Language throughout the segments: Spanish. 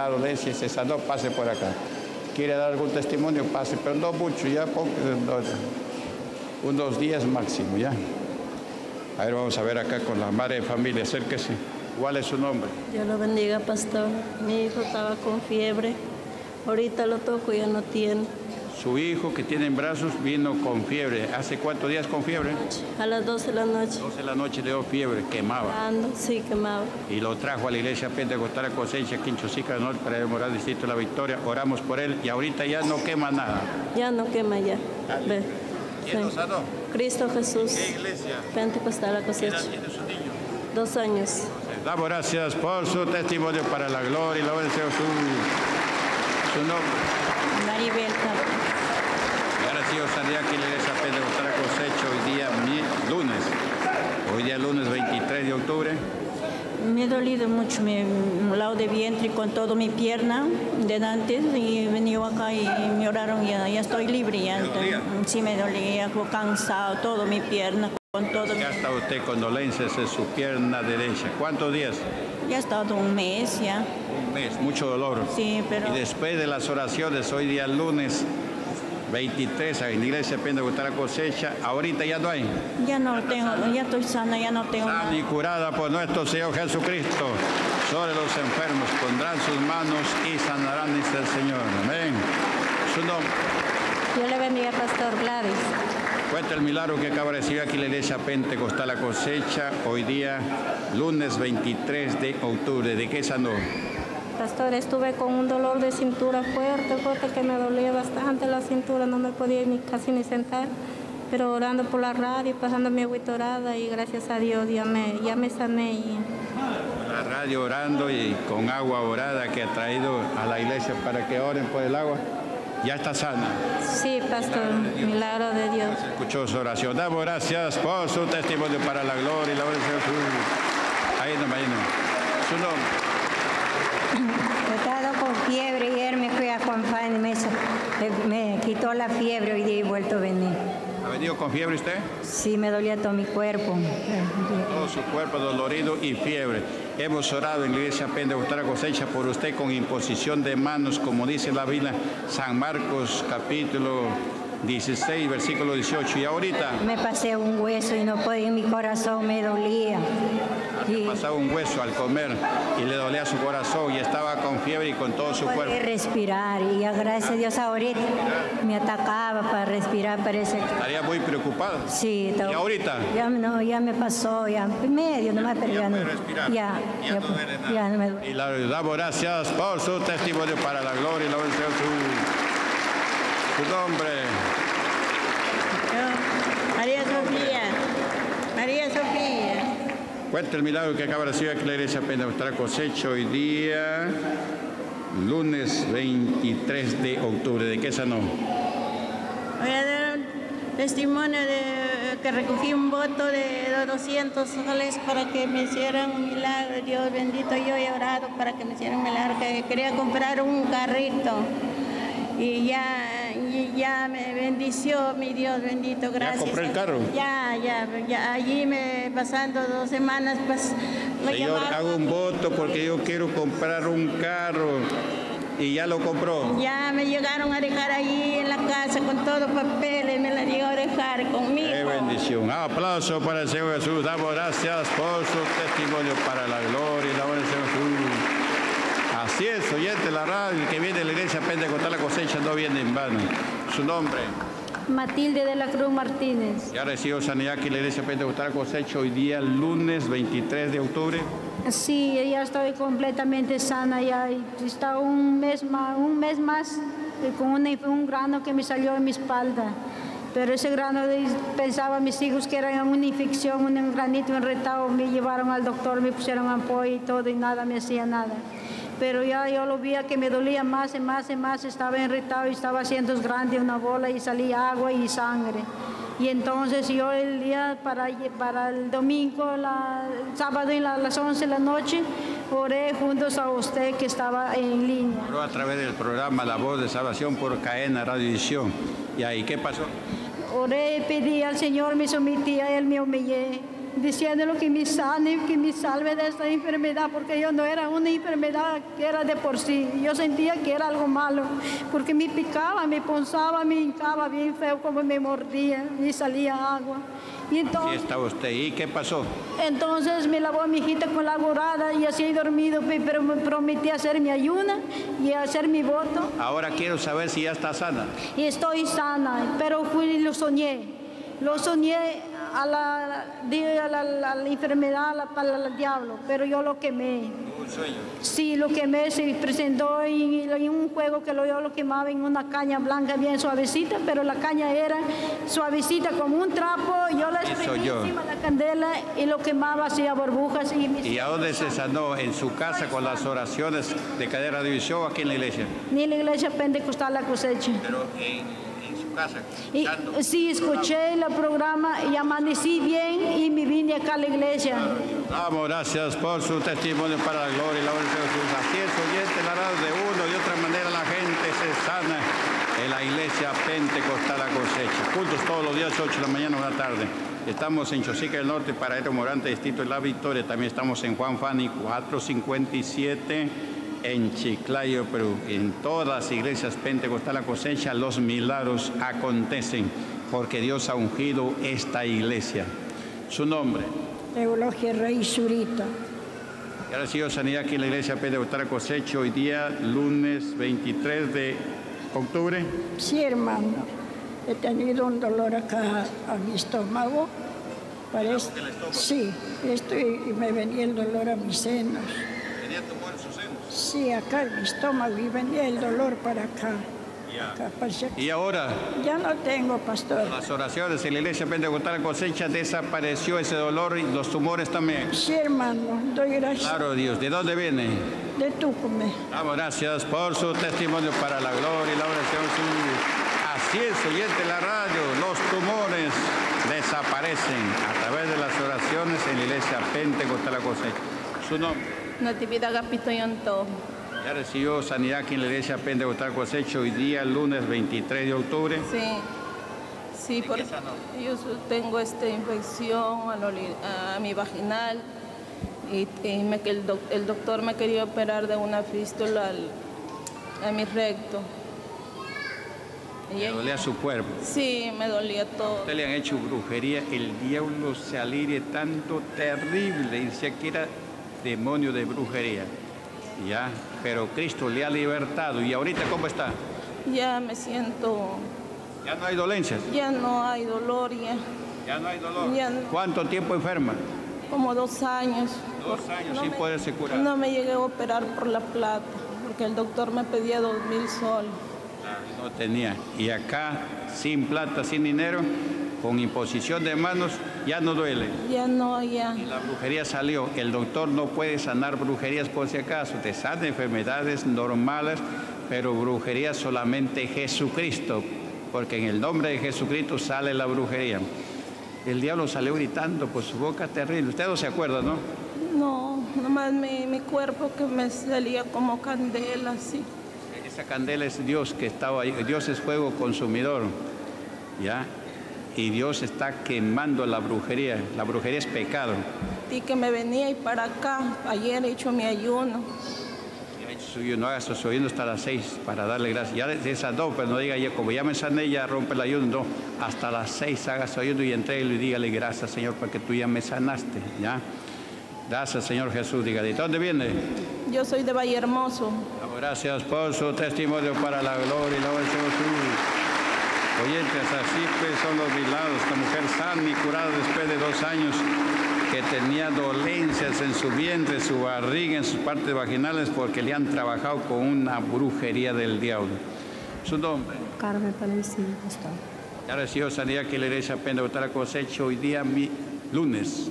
La dolencia se sanó, pase por acá. Quiere dar algún testimonio, pase, pero no mucho, ya poco, unos días máximo, ya. A ver, vamos a ver acá con la madre de familia, acérquese. ¿Cuál es su nombre? Dios lo bendiga, pastor. Mi hijo estaba con fiebre. Ahorita lo toco y ya no tiene. Su hijo que tiene en brazos vino con fiebre. ¿Hace cuántos días con fiebre? A las 12 de la noche. 12 de la noche le dio fiebre, quemaba. Ando, sí, quemaba. Y lo trajo a la iglesia Pentecostal a cosecha aquí en Chosica del Norte para demorar Distrito de la Victoria. Oramos por él y ahorita ya no quema nada. Ya no quema ya. Ve. ¿Quién lo sanó? Cristo Jesús. ¿Qué iglesia? Pentecostal a ¿Qué cosecha. edad tiene su niño? Dos años. Damos gracias por su testimonio para la gloria y la obediencia de Jesús. Su nombre. Maribel Cabo. Y ahora sí os salía aquí la iglesia Pentecostal a cosecha hoy día lunes. Hoy día lunes 23 de octubre. Me ha dolido mucho mi lado de vientre con toda mi pierna de antes y venido acá y me oraron y ya, ya estoy libre ya. Sí me dolía, cansado, todo mi pierna con todo. Ya está usted con dolencias en su pierna derecha. ¿Cuántos días? Ya ha estado un mes ya. Un mes, mucho dolor. Sí, pero Y después de las oraciones, hoy día lunes 23, en la iglesia Pentecostal a cosecha, ahorita ya no hay. ya no tengo, ya estoy sana, ya no tengo Sana nada. y curada por nuestro Señor Jesucristo. Sobre los enfermos pondrán sus manos y sanarán, dice el Señor. Amén. Su nombre. Dios le bendiga, pastor Gladys. Cuenta el milagro que acaba de recibir aquí la iglesia Pentecostal a cosecha, hoy día lunes 23 de octubre. ¿De qué sanó? Pastor, estuve con un dolor de cintura fuerte, fuerte, que me dolía bastante la cintura, no me podía ni casi ni sentar. Pero orando por la radio, pasando mi agüita orada y gracias a Dios ya me, ya me sané. Y, La radio orando y con agua orada que ha traído a la iglesia para que oren por el agua. Ya está sana. sí, pastor, milagro de Dios. Escuchó su oración. Damos gracias por su testimonio para la gloria y la obra de Jesús. Ahí no, ahí no. Su nombre. He estado con fiebre a acompañar, me, hizo- me quitó la fiebre hoy día y he vuelto a venir. ¿Ha venido con fiebre usted? Sí, me dolía todo mi cuerpo. Todo su cuerpo dolorido y fiebre. Hemos orado en la iglesia Pentecostal cosecha por usted con imposición de manos, como dice la Biblia, San Marcos capítulo 16, versículo 18. Y ahorita Me pasé un hueso y no podía, mi corazón me dolía. Y pasaba un hueso al comer y le dolía su corazón y estaba con fiebre y con todo su podía cuerpo. respirar. Y gracias a Dios ahorita me atacaba para respirar, parece que... Estaría muy preocupada. Sí, ¿Y ahorita? Ya, no, ya me pasó, ya medio nomás, pero Ya ya, no. respirar. Ya, Ya ya, no duele nada. ya no me. Y le damos gracias por su testimonio para la gloria y la obra Su nombre. María Sofía, María Sofía. Cuenta el milagro que acaba de recibir aquí la iglesia Pentecostal cosecha hoy día, lunes 23 de octubre. ¿De qué sanó? Voy a dar un testimonio de que recogí un voto de 200 soles para que me hicieran un milagro. Dios bendito, yo he orado para que me hicieran un milagro, que quería comprar un carrito. Y ya, y ya me bendició mi Dios bendito, gracias. compró el carro? Ya, ya, ya. Allí me pasando dos semanas, pues me Señor, llamaron. hago un voto porque yo quiero comprar un carro y ya lo compró. Ya me llegaron a dejar allí en la casa con todos los papeles, me la llegó a dejar conmigo. Qué bendición. Aplauso para el Señor Jesús. Damos gracias por su testimonio para la gloria y la obra del Señor Jesús. Así es, oyente la radio, el que viene de la iglesia Pentecostal la cosecha no viene en vano. Su nombre. Matilde de la Cruz Martínez. Ya recibo sanidad aquí en la iglesia Pentecostal cosecha hoy día lunes 23 de octubre. Sí, ya estoy completamente sana ya. Está un mes más, un mes más eh, con una- un grano que me salió en mi espalda. Pero ese grano de- pensaba mis hijos que era una infección, un granito enretado. Me llevaron al doctor, me pusieron apoyo y todo y nada me hacía nada. Pero ya yo lo veía que me dolía más y más y más, estaba enretado y estaba haciendo grande una bola y salía agua y sangre. Y entonces yo el día para, para el domingo, la, el sábado y la- las 11 de la noche, oré juntos a usted que estaba en línea. Oró a través del programa La Voz de Salvación por Cadena Radiovisión. ¿Y ahí qué pasó? Oré, pedí al Señor, me sometí a Él, me humillé. Diciéndole que me sane, que me salve de esta enfermedad, porque yo no era una enfermedad que era de por sí. Yo sentía que era algo malo, porque me picaba, me punzaba, me hincaba bien feo, como me mordía, y salía agua. Y entonces, estaba usted. ¿Y qué pasó? entonces me lavó mi hijita con la gorada y así he dormido, pe- pero me prometí hacer mi ayuna y hacer mi voto. Ahora quiero saber si ya está sana. y estoy sana, pero fui y lo soñé. Lo soñé a la, a la, a la enfermedad, la- para el diablo, pero yo lo quemé. Un sueño. Sí, lo quemé, se presentó en, en un juego que lo, yo lo quemaba en una caña blanca bien suavecita, pero la caña era suavecita como un trapo, yo la exprimí yo. encima de la candela y lo quemaba, hacía burbujas y ¿Y a dónde se sanó? ¿En su casa con las oraciones de cadera de visión o aquí en la iglesia? Ni la iglesia pentecostal la cosecha. Pero en, casa. Y, sí, escuché el programa y amanecí bien y me vine acá a la iglesia. Vamos, gracias por su testimonio para la gloria y la honra de Jesús. Así es, oyente, la radio de uno y otra manera la gente se sana en la iglesia pentecostal la cosecha. Cultos todos los días, 8 de la mañana, una tarde. Estamos en Chosica del Norte, Paraíso Morante, Distrito de La Victoria. También estamos en Juan Fani 457 en Chiclayo, Perú. En todas las iglesias pentecostal la cosecha, los milagros acontecen porque Dios ha ungido esta iglesia. Su nombre. Eulogia Rey Zurita. Y ahora sigo sanidad aquí en la iglesia Pentecostal Cosecha hoy día, lunes 23 de octubre. Sí, hermano. He tenido un dolor acá a mi estómago. Parece, sí, esto y me venía el dolor a mis senos. Sus senos. Sí, acá en mi estómago y venía el dolor para acá. Acá, parecía que- Y ahora, Ya no tengo, pastor. las oraciones en la iglesia Pentecostal Cosecha desapareció ese dolor y los tumores también. Sí, hermano, doy gracias Claro, Dios. ¿De dónde viene? de Tucumán. Damos gracias por su testimonio para la gloria y la oración suya. Así es, oyente de la radio, los tumores desaparecen a través de las oraciones en la iglesia Pentecostal Cosecha. Su nombre. Natividad Agapito Yonto. Ya recibió sanidad aquí en la iglesia Pentecostal Cosecha hoy día, lunes 23 de octubre. Sí, sí, porque yo tengo esta infección a, lo li- a mi vaginal y, me- el, doc- el doctor me quería operar de una fístula al- a mi recto. Ella- dolía su cuerpo. sí, me dolía todo. Usted le han hecho brujería, el diablo se alirie tanto terrible, y decía que era demonio de brujería. Ya, pero Cristo le ha libertado. ¿Y ahorita cómo está? Ya me siento, Ya no hay dolencias, ya no hay dolor, ya ya no hay dolor. Ya no. ¿Cuánto tiempo enferma? como dos años. Dos años No sin poderse curar. No me llegué a operar por la plata, porque el doctor me pedía dos mil soles. No tenía. Y acá, sin plata, sin dinero, con imposición de manos, ya no duele. Ya no, ya. Y la brujería salió. El doctor no puede sanar brujerías por si acaso. Te sana enfermedades normales, pero brujería solamente Jesucristo. Porque en el nombre de Jesucristo sale la brujería. El diablo salió gritando por su boca terrible. Usted no se acuerda, ¿no? No, nomás mi, mi cuerpo que me salía como candela, así. Esa candela es Dios que estaba ahí. Dios es fuego consumidor. ¿Ya? Y Dios está quemando la brujería. La brujería es pecado. Y que me venía y para acá. Ayer he hecho mi ayuno. Suyo, No haga sus oyendo hasta las seis para darle gracias. Ya de esas dos, pero no diga ya, como ya me sané, ya rompe el ayuno. No, hasta las seis haga su ayuno y entréguele y dígale gracias, Señor, porque tú ya me sanaste. ¿Ya? Gracias, Señor Jesús. Dígale, ¿de dónde viene? Yo soy de Valle Hermoso. Gracias por su testimonio para la gloria y la de Jesús. Oyentes, así pues son los milagros. Esta mujer sana y curada después de dos años que tenía dolencias en su vientre, su barriga, en sus partes vaginales, porque le han trabajado con una brujería del diablo. Su nombre. Carmen Palestina, pastor. Ya recibió sanidad que la iglesia Pentecostal cosecha hoy día, mi, lunes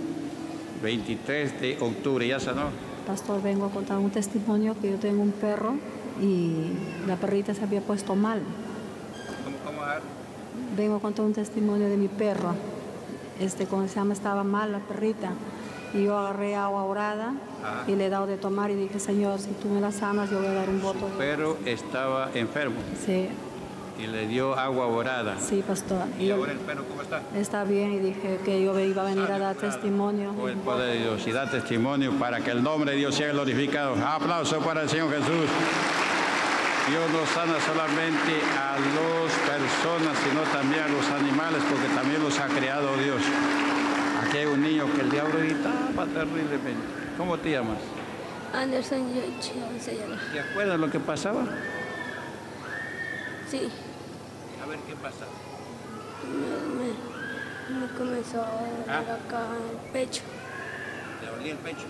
23 de octubre. ¿Ya sanó? Pastor, vengo a contar un testimonio que yo tengo un perro y la perrita se había puesto mal. ¿Cómo, cómo? Vengo a contar un testimonio de mi perro. Este, como se llama, estaba mal la perrita. Y yo agarré agua orada y le he dado de tomar y dije, Señor, si tú me la sanas, yo voy a dar un voto. Pero estaba enfermo. Sí, Y le dio agua orada. Sí, pastor. ¿Y Y ahora el perro cómo está? está bien y dije que yo iba a venir a dar testimonio. Por el poder de Dios y da testimonio para que el nombre de Dios sea glorificado. Aplauso para el Señor Jesús. Dios no sana solamente a las personas, sino también a los animales, porque también los ha creado Dios. Aquí hay un niño que el diablo gritaba terriblemente. ¿Cómo te llamas? Anderson se llama. ¿Te acuerdas lo que pasaba? Sí, A ver qué pasaba. me, me, me comenzó a Ah. doler acá el pecho. ¿Te dolía el pecho?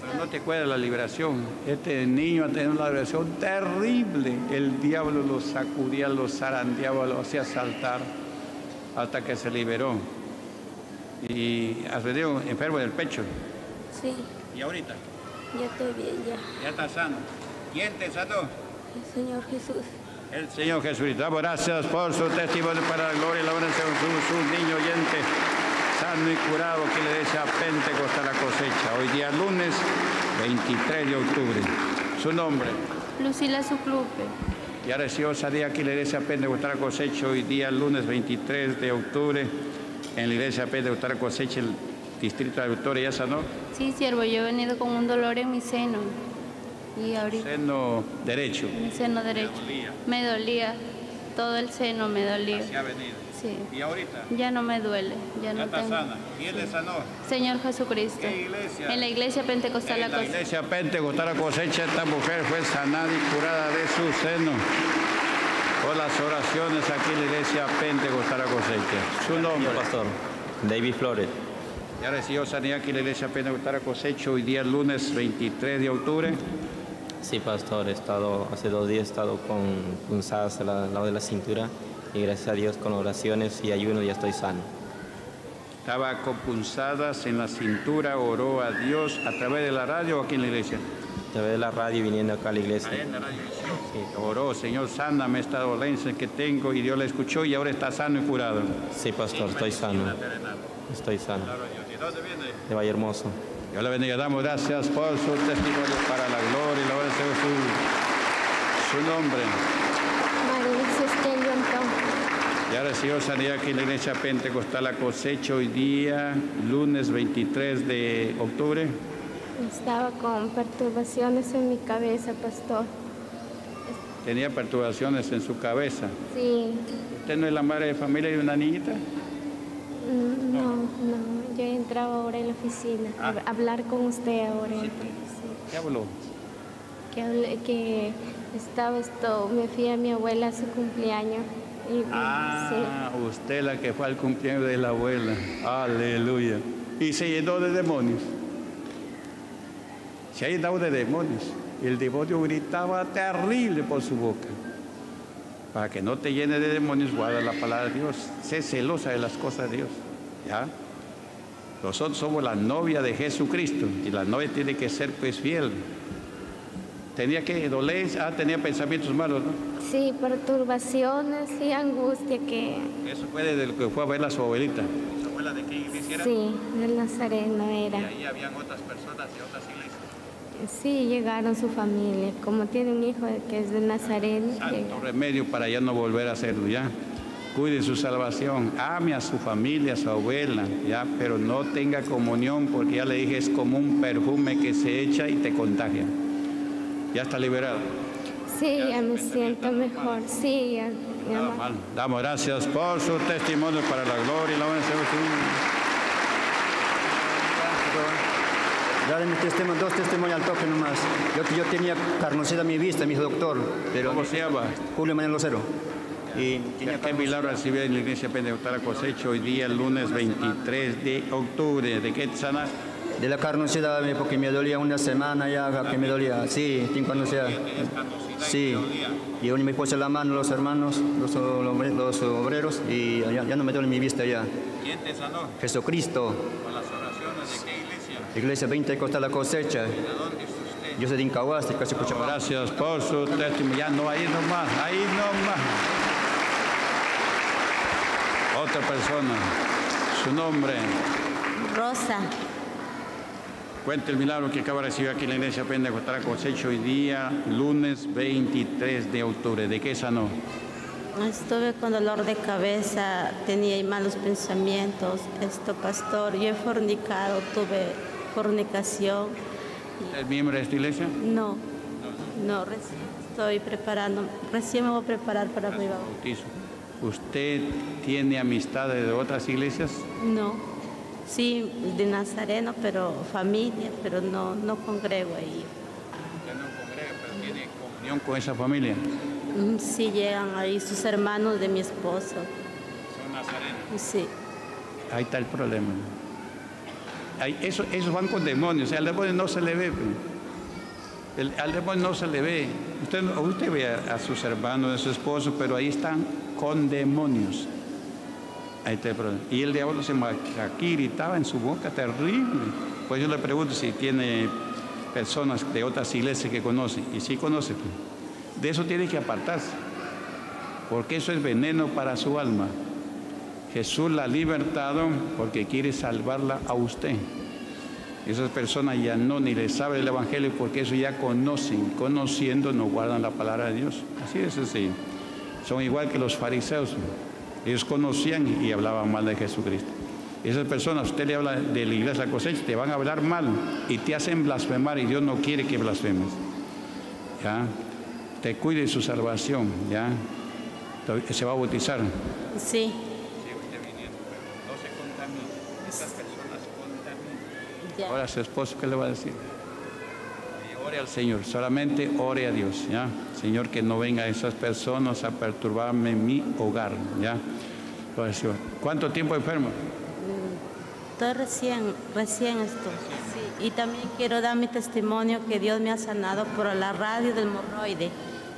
Pero no te acuerdas la liberación. Este niño ha tenido una liberación terrible. El diablo lo sacudía, lo zarandeaba, lo hacía saltar hasta que se liberó. Y has venido enfermo del pecho. Sí, ¿Y ahorita? ya estoy bien ya. Ya está sano. ¿Quién te sanó? El Señor Jesús. El Señor Jesucristo. Damos gracias por su testimonio para la gloria y la honra de Jesús, un niño oyente, sano y curado que le desea Pentecostal la cosecha. Hoy día lunes 23 de octubre. Su nombre. Lucila Suclupe. Y ahora sí, os haría que la iglesia Pentecostal la cosecha hoy día lunes 23 de octubre en la iglesia Pentecostal la cosecha, el distrito de Victoria, ya sanó. Sí, siervo, yo he venido con un dolor en mi seno. Y ahorita Seno derecho. mi seno derecho. dolía. Me dolía. Todo el seno me dolía. ha venido. Sí. ¿Y ahorita? Ya no me duele. Ya no tengo. ¿Quién le sanó? Señor Jesucristo. ¿Qué iglesia? En la iglesia pentecostal la En la cosecha. iglesia Pentecostal la cosecha, esta mujer fue sanada y curada de su seno. Por las oraciones aquí en la iglesia Pentecostal la cosecha. Su nombre. pastor, David Flores. Ya recibió sanidad aquí en la iglesia Pentecostal la cosecha hoy día lunes 23 de octubre. Sí, pastor, he estado, hace dos días he estado con punzadas al la- lado de la cintura y gracias a Dios con oraciones y ayuno ya estoy sano. Estaba con punzadas en la cintura, oró a Dios a través de la radio o aquí en la iglesia. A través de la radio viniendo acá a la iglesia. la radio. Oró, Señor, sáname esta dolencia que tengo y Dios la escuchó y ahora está sano y curado. Sí, pastor, estoy sano. Estoy sano. ¿De dónde viene? De Valle Hermoso. Dios le bendiga. Damos gracias por su testimonio para la gloria y la obra de Jesús. Su nombre. Ya recibió sanidad aquí en la iglesia Pentecostal la cosecha hoy día, lunes 23 de octubre. Estaba con perturbaciones en mi cabeza, pastor. Tenía perturbaciones en su cabeza. Sí, ¿Usted no es la madre de familia de una niñita? mm, no, no. Yo entraba ahora en la oficina a Ah. hablar con usted ahora. Sí. ¿Qué habló? Que, hablé- que estaba esto, me fui a mi abuela a su cumpleaños. Y, Ah, usted la que fue al cumpleaños de la abuela. Aleluya. Y se llenó de demonios. Se ha llenado de demonios. El demonio gritaba terrible por su boca. Para que no te llene de demonios, guarda la palabra de Dios. Sé celosa de las cosas de Dios. ¿Ya? Nosotros somos la novia de Jesucristo y la novia tiene que ser pues fiel. Tenía que dolencia, ah, tenía pensamientos malos, ¿no? sí, perturbaciones y angustia que Eso fue desde lo que fue a ver a su abuelita. ¿Su abuela de qué iglesia era? sí, del Nazareno era. ahí habían otras personas y otras iglesias. Sí, llegaron su familia. Como tiene un hijo que es de Nazareno, Santo remedio para ya no volver a hacerlo, ya. Cuide su salvación, ame a su familia, a su abuela, ya, pero no tenga comunión porque ya le dije es como un perfume que se echa y te contagia. Ya está liberado. sí, ya me siento mejor. Sí, ya, ya Nada no- mal. Damos gracias por su testimonio para la gloria y la honra de Jesús. Daré mi testimonio, dos testimonios al toque nomás. Yo, yo tenía carnosidad mi vista, dijo doctor. Pero ¿Cómo se llama? Julio Manuel Lucero. Y ¿Qué milagro recibió en la iglesia Pentecostal la cosecha hoy día, lunes 23 de octubre? ¿De qué te sanas? De la carnosidad, porque me dolía una semana ya, que me dolía. Sí, tengo carnosidad. Sí. Y uno me puse la mano los hermanos, los, los- los obreros, y ya, ya no me duele mi vista ya. ¿Quién te sanó? Jesucristo, Con las oraciones de qué iglesia? iglesia 20 Costa la cosecha. ¿De dónde es usted? Yo soy de Incahuasti, casi Cochabamba. Gracias por su testimonio. Ya no, ahí nomás, ahí nomás. Otra persona, su nombre. Rosa, Cuente el milagro que acaba de recibir aquí en la iglesia Pentecostal la cosecha hoy día, lunes 23 de octubre. ¿De qué sanó? Estuve con dolor de cabeza, tenía malos pensamientos. Esto, pastor, yo he fornicado, tuve fornicación. ¿Es miembro de esta iglesia? No, no, recién estoy preparando, recién me voy a preparar para mi bautizo. ¿Usted tiene amistades de otras iglesias? No, sí, de Nazareno, pero familia, pero no, no congrego ahí. ¿Usted no congrega, pero tiene comunión con esa familia? Mm, sí, llegan ahí sus hermanos de mi esposo. ¿Son nazarenos? Sí. Ahí está el problema. Ahí, eso, esos van con demonios, al demonio no se le ve. El, al demonio no se le ve. Usted, usted ve a, a sus hermanos, a su esposo, pero ahí están con demonios. Y el diablo se aquí gritaba en su boca terrible. Pues yo le pregunto si tiene personas de otras iglesias que conocen. Y sí conoce. Pues. De eso tiene que apartarse. Porque eso es veneno para su alma. Jesús la ha libertado porque quiere salvarla a usted. Esas personas ya no ni les sabe el Evangelio porque eso ya conocen. Conociendo no guardan la palabra de Dios. Así es así. Son igual que los fariseos. Ellos conocían y hablaban mal de Jesucristo. Esas personas, usted le habla de la iglesia cosecha, te van a hablar mal y te hacen blasfemar y Dios no quiere que blasfemes. ¿Ya? Te cuide su salvación, ¿ya? Se va a bautizar. Sí. No se contamine. Esas personas contaminan. Ahora su esposo, ¿qué le va a decir? Ore al Señor, solamente ore a Dios, ¿ya? Señor, que no vengan esas personas a perturbarme en mi hogar, ¿ya? ¿Cuánto tiempo enfermo? Estoy recién, recién estoy. Sí. Y también quiero dar mi testimonio que Dios me ha sanado por la radio del hemorroide.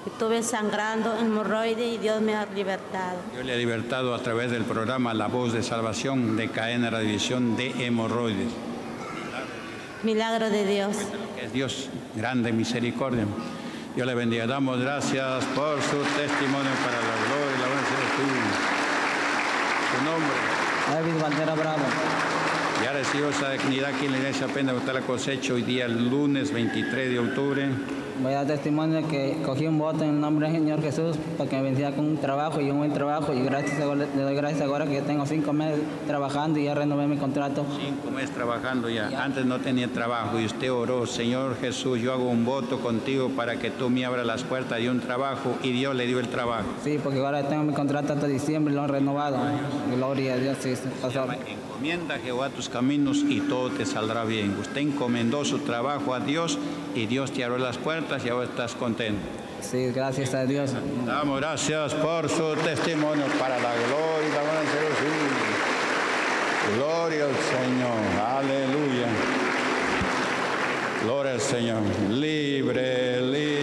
Estuve sangrando en hemorroide y Dios me ha libertado. Yo le he libertado a través del programa La Voz de Salvación de Cadena División de Hemorroides. Milagro de Dios. Es Dios grande misericordia. Dios le bendiga. Damos gracias por su testimonio para la gloria y la bondad de Su nombre. David Bandera Bravo. Ya recibo esa dignidad aquí en la iglesia apenas está la cosecha hoy día, lunes 23 de octubre voy a dar testimonio que cogí un voto en el nombre del Señor Jesús para que me venciera con un trabajo y un buen trabajo y gracias le doy gracias ahora que tengo cinco meses trabajando y ya renové mi contrato. Cinco meses trabajando ya. Antes no tenía trabajo y usted oró, Señor Jesús, yo hago un voto contigo para que tú me abras las puertas de un trabajo y Dios le dio el trabajo. Sí, porque ahora tengo mi contrato hasta diciembre y lo han renovado. Gloria a Dios, sí, pastor. Encomienda a Jehová tus caminos y todo te saldrá bien. Usted encomendó su trabajo a Dios y Dios te abrió las puertas y ahora estás contento. Sí, gracias a Dios. Damos gracias por su testimonio para la gloria y la Gloria al Señor. Aleluya. Gloria al Señor. Libre, libre.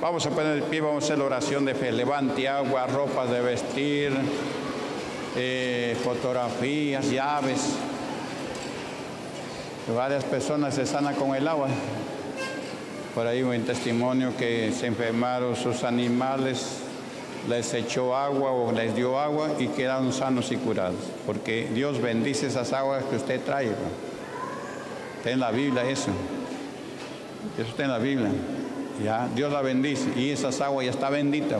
Vamos a poner el pie, vamos a hacer la oración de fe. Levante agua, ropas de vestir, eh, fotografías, llaves. Varias personas se sanan con el agua. Por ahí un testimonio que se enfermaron sus animales, les echó agua o les dio agua y quedaron sanos y curados. Porque Dios bendice esas aguas que usted trae. Está en la Biblia eso. Eso está en la Biblia. Ya, Dios la bendice y esas aguas ya está bendita.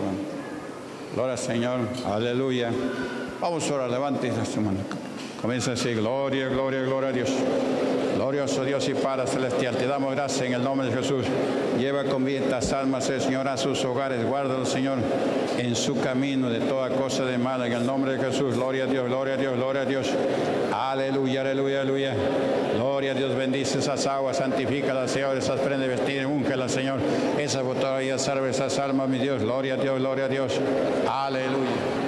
Gloria al Señor, aleluya. Vamos ahora, levante esa mano. Comienza a decir, gloria, gloria, gloria a Dios. Glorioso Dios y Padre Celestial, te damos gracias en el nombre de Jesús. Lleva con estas almas, Señor, a sus hogares. Guárdalo, Señor, en su camino de toda cosa de mala. En el nombre de Jesús, gloria a Dios, gloria a Dios, gloria a Dios. Aleluya, aleluya, aleluya. Gloria a Dios, bendice esas aguas, santifícalas, Señor, esas prendas de vestir, úngelas, Señor. Esas botellas, salve esas almas, mi Dios. Gloria a Dios, gloria a Dios. Aleluya.